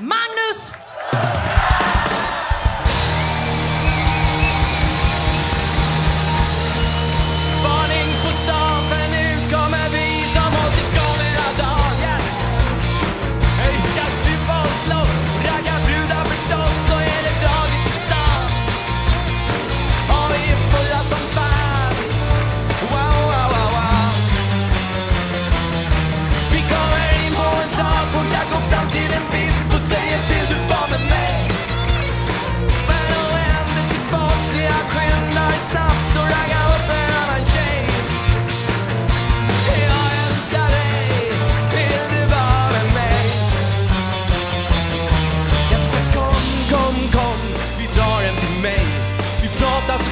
Magnus!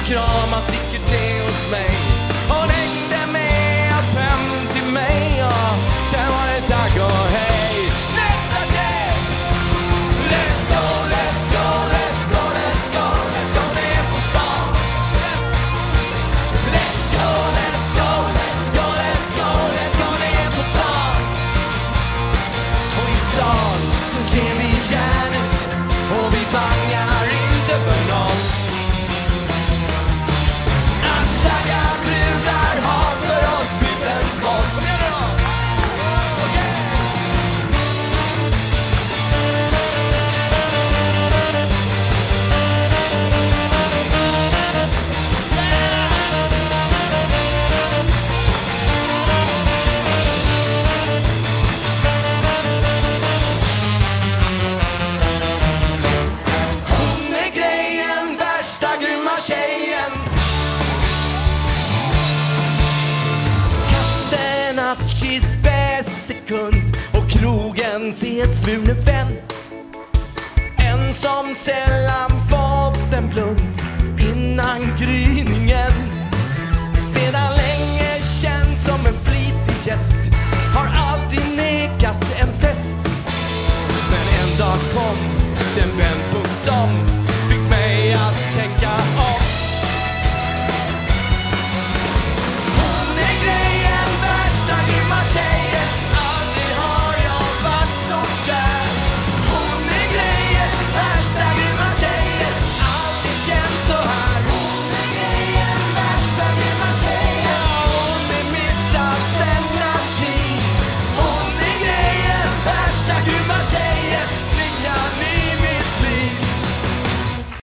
kramat Avicis bäste kund och krogens edsvurne vän. En som sällan fått en blund innan gryningen. Sedan länge känd som en flitig gäst har alltid nekat en fest. Men en dag kom den vändpunkt som